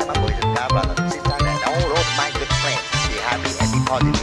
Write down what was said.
and my boy just got brother. Sit down and don't roll my good friends. Be happy and be positive.